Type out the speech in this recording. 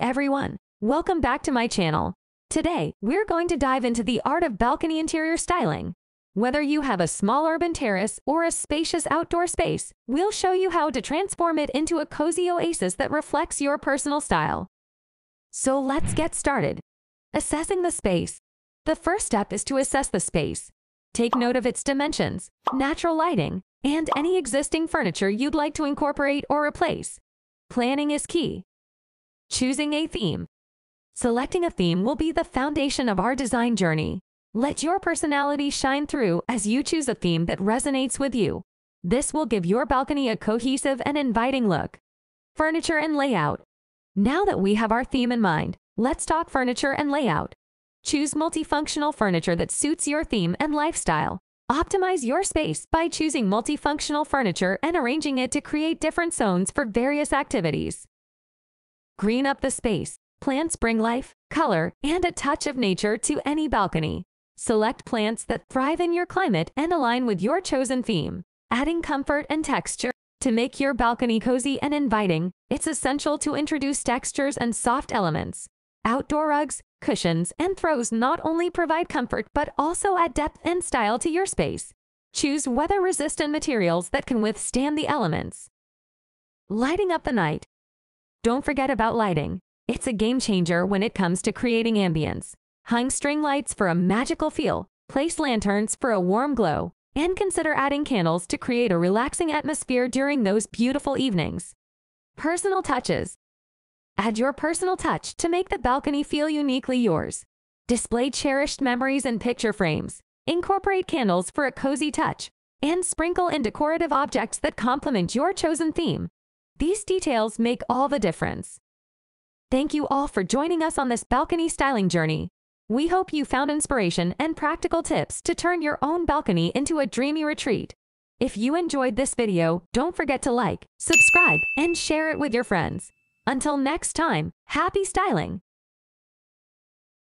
Everyone, welcome back to my channel. Today, we're going to dive into the art of balcony interior styling. Whether you have a small urban terrace or a spacious outdoor space, we'll show you how to transform it into a cozy oasis that reflects your personal style. So let's get started. Assessing the space. The first step is to assess the space. Take note of its dimensions, natural lighting, and any existing furniture you'd like to incorporate or replace. Planning is key. Choosing a theme. Selecting a theme will be the foundation of our design journey. Let your personality shine through as you choose a theme that resonates with you. This will give your balcony a cohesive and inviting look. Furniture and layout. Now that we have our theme in mind, let's talk furniture and layout. Choose multifunctional furniture that suits your theme and lifestyle. Optimize your space by choosing multifunctional furniture and arranging it to create different zones for various activities. Green up the space. Plants bring life, color, and a touch of nature to any balcony. Select plants that thrive in your climate and align with your chosen theme. Adding comfort and texture. To make your balcony cozy and inviting, it's essential to introduce textures and soft elements. Outdoor rugs, cushions, and throws not only provide comfort but also add depth and style to your space. Choose weather-resistant materials that can withstand the elements. Lighting up the night. Don't forget about lighting. It's a game changer when it comes to creating ambience. Hang string lights for a magical feel, place lanterns for a warm glow, and consider adding candles to create a relaxing atmosphere during those beautiful evenings. Personal touches. Add your personal touch to make the balcony feel uniquely yours. Display cherished memories in picture frames. Incorporate candles for a cozy touch. And sprinkle in decorative objects that complement your chosen theme. These details make all the difference. Thank you all for joining us on this balcony styling journey. We hope you found inspiration and practical tips to turn your own balcony into a dreamy retreat. If you enjoyed this video, don't forget to like, subscribe, and share it with your friends. Until next time, happy styling!